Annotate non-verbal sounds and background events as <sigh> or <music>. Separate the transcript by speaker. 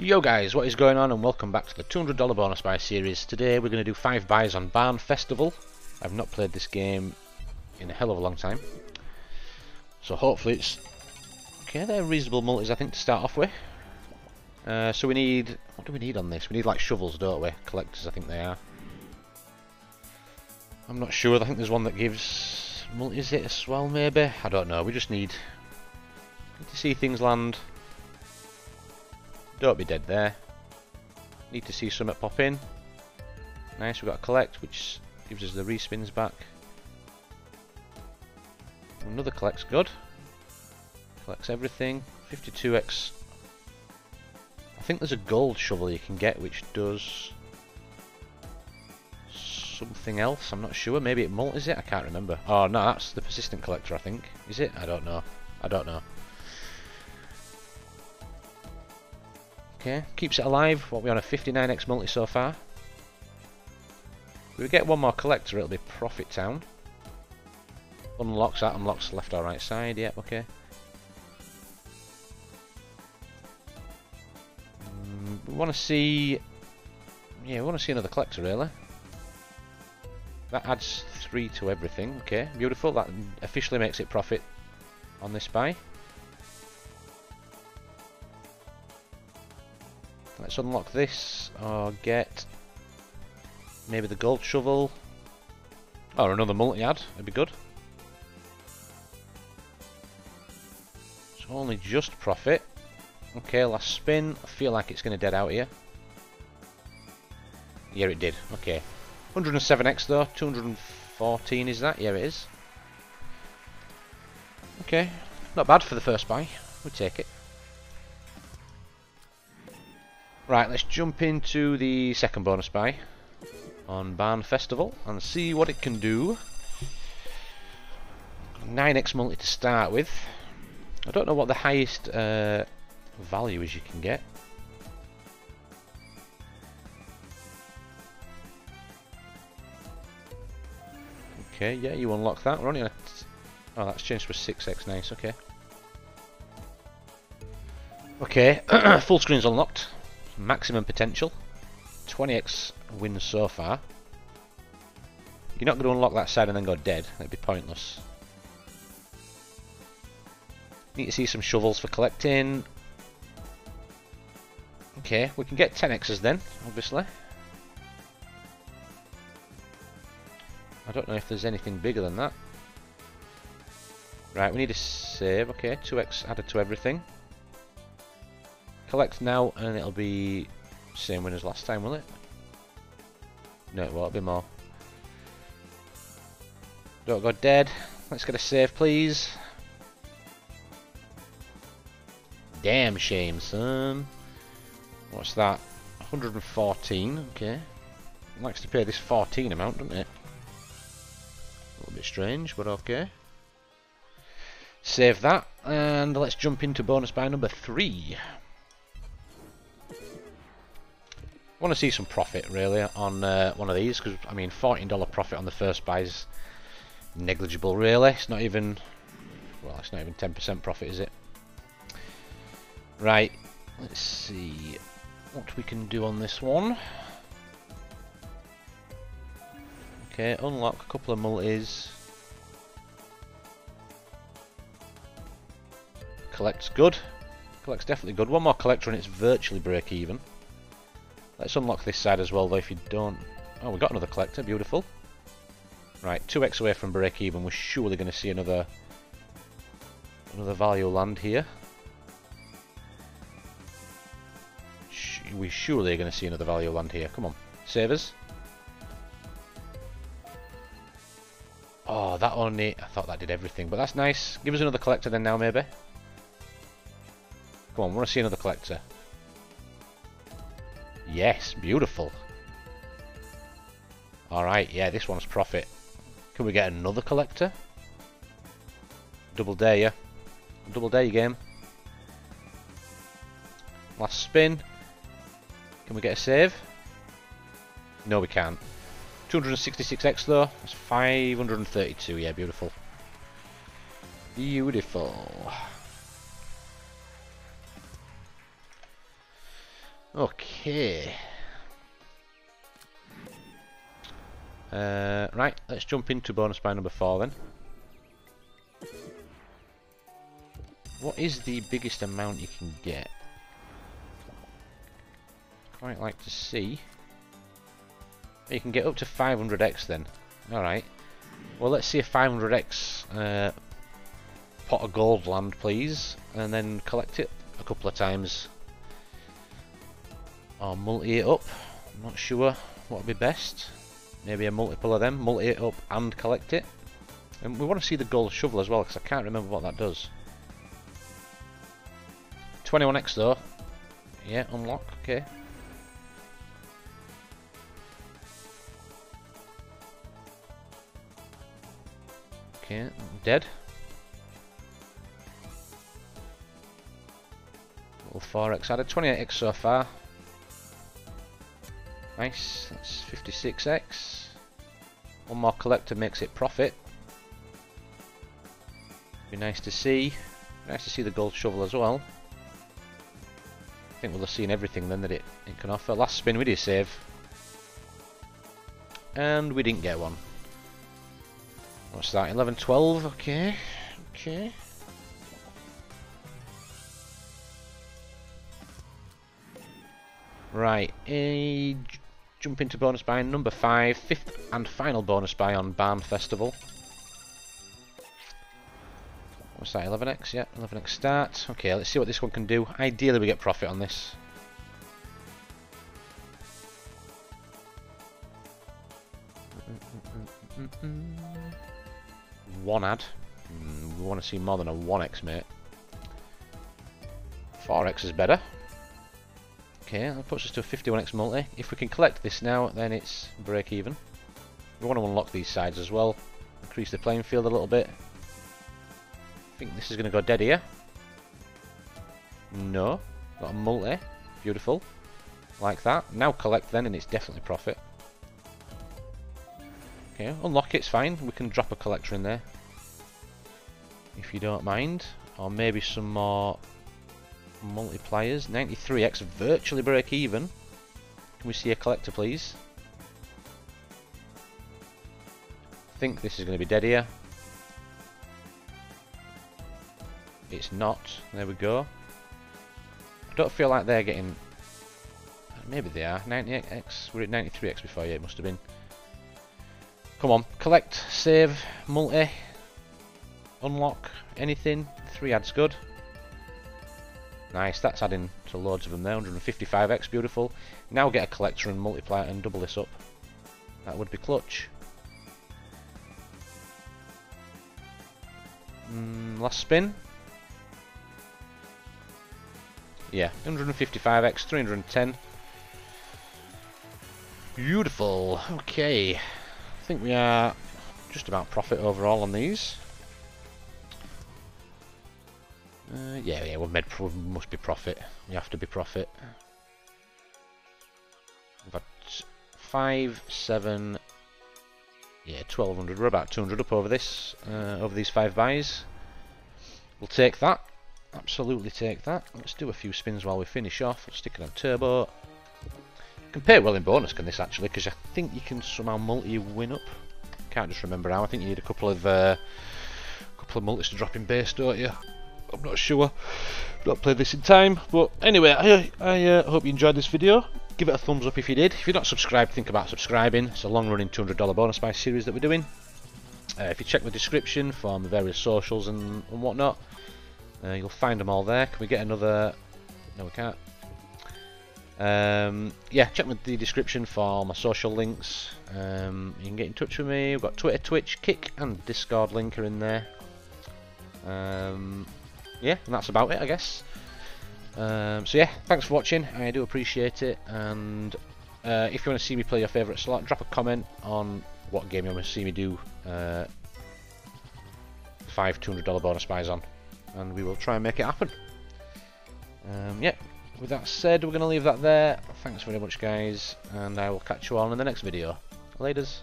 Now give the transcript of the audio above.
Speaker 1: Yo guys, what is going on and welcome back to the $200 bonus buy series. Today we're going to do 5 buys on Barn Festival. I've not played this game in a hell of a long time. So hopefully it's... Okay, they're reasonable multis I think to start off with. Uh, so we need... What do we need on this? We need like shovels, don't we? Collectors I think they are. I'm not sure, I think there's one that gives multis it as well maybe? I don't know, we just need, need to see things land. Don't be dead there. Need to see something pop in. Nice, we've got a collect, which gives us the respins back. Another collect's good. Collects everything. 52x. I think there's a gold shovel you can get which does something else. I'm not sure. Maybe it multis it. I can't remember. Oh no, that's the persistent collector. I think. Is it? I don't know. I don't know. Okay, keeps it alive. What we on a 59x multi so far. If we get one more collector, it'll be Profit Town. Unlocks that, unlocks left or right side. Yep, okay. Mm, we want to see. Yeah, we want to see another collector, really. That adds three to everything. Okay, beautiful. That officially makes it profit on this buy. Unlock this, or get maybe the gold shovel, or another multi-add, that'd be good. So only just profit. Okay, last spin, I feel like it's going to dead out here. Yeah, it did, okay. 107x though, 214 is that? Yeah, it is. Okay, not bad for the first buy, we'll take it. Right, let's jump into the second bonus buy on Barn Festival and see what it can do. 9x multi to start with. I don't know what the highest uh, value is you can get. Okay, yeah, you unlock that. We're only on. Oh, that's changed to a 6x, nice, okay. Okay, <clears throat> full screen's unlocked maximum potential. 20x wins so far. You're not going to unlock that side and then go dead. That'd be pointless. Need to see some shovels for collecting. Okay, we can get 10x's then, obviously. I don't know if there's anything bigger than that. Right, we need a save. Okay, 2x added to everything. Collect now and it'll be same win as last time, will it? No, it won't be more. Don't go dead. Let's get a save, please. Damn shame, son. What's that? 114, okay. likes to pay this 14 amount, doesn't it? A little bit strange, but okay. Save that, and let's jump into bonus buy number 3. Want to see some profit really on uh, one of these because I mean $14 profit on the first buy is negligible really. It's not even well it's not even 10% profit is it? Right let's see what we can do on this one. Okay unlock a couple of multis. Collects good. Collects definitely good. One more collector and it's virtually break even Let's unlock this side as well, though, if you don't... Oh, we got another collector, beautiful. Right, 2x away from break even, we're surely going to see another... Another value land here. we surely are going to see another value land here. Come on, save us. Oh, that only... I thought that did everything, but that's nice. Give us another collector then now, maybe. Come on, we want to see another collector. Yes, beautiful. Alright, yeah, this one's profit. Can we get another collector? Double dare you. Double you game. Last spin. Can we get a save? No, we can't. 266x though. That's 532. Yeah, beautiful. Beautiful. Okay. Uh, right, let's jump into bonus buy number four then. What is the biggest amount you can get? Quite like to see. You can get up to 500x then. Alright. Well, let's see a 500x uh, pot of gold land, please. And then collect it a couple of times. Or multi it up. I'm not sure what would be best. Maybe a multiple of them. Multi it up and collect it. And we want to see the gold shovel as well, because I can't remember what that does. 21x though. Yeah, unlock, okay. Okay, dead. Little 4x added, 28x so far. Nice, that's 56x. One more collector makes it profit. Be nice to see. Nice to see the gold shovel as well. I think we'll have seen everything then that it, it can offer. Last spin we did save. And we didn't get one. What's that? 11, 12? Okay. Okay. Right. A jump into bonus buy number 5. Fifth and final bonus buy on Barn Festival. What's that, 11x? Yeah, 11x start. Okay, let's see what this one can do. Ideally we get profit on this. One add. Mm, we want to see more than a 1x, mate. 4x is better. Okay, that puts us to a 51x multi. If we can collect this now, then it's break even. We want to unlock these sides as well. Increase the playing field a little bit. I think this is going to go dead here. No. Got a multi. Beautiful. Like that. Now collect then and it's definitely profit. Okay, unlock it's fine. We can drop a collector in there. If you don't mind. Or maybe some more multipliers. 93x virtually break even. Can we see a collector please? I think this is going to be dead here. It's not. There we go. I don't feel like they're getting... Maybe they are. 98x. We're at 93x before. Yeah, it must have been. Come on. Collect, save, multi, unlock, anything. Three adds good. Nice, that's adding to loads of them there. 155x, beautiful. Now get a collector and multiply it and double this up. That would be clutch. Mm, last spin. Yeah, 155x, 310. Beautiful. Okay. I think we are just about profit overall on these. Uh, yeah, yeah, we're made. Must be profit. We have to be profit. We've got five, seven, yeah, twelve hundred. We're about two hundred up over this, uh, over these five buys. We'll take that. Absolutely take that. Let's do a few spins while we finish off. Let's stick it on turbo. pay well in bonus, can this actually? Because I think you can somehow multi-win up. Can't just remember how. I think you need a couple of uh, couple of multis to drop in base, don't you? I'm not sure. I've not played this in time. But anyway, I, I uh, hope you enjoyed this video. Give it a thumbs up if you did. If you're not subscribed, think about subscribing. It's a long-running $200 bonus buy series that we're doing. Uh, if you check the description for my various socials and, and whatnot, uh, you'll find them all there. Can we get another... No, we can't. Um, yeah, check the description for my social links. Um, you can get in touch with me. We've got Twitter, Twitch, Kick, and Discord link are in there. Um, yeah, and that's about it, I guess. Um, so yeah, thanks for watching. I do appreciate it. And uh, if you want to see me play your favourite slot, drop a comment on what game you want to see me do uh, five $200 bonus buys on and we will try and make it happen. Um, yeah, with that said, we're going to leave that there. Thanks very much, guys, and I will catch you all in the next video. Laters.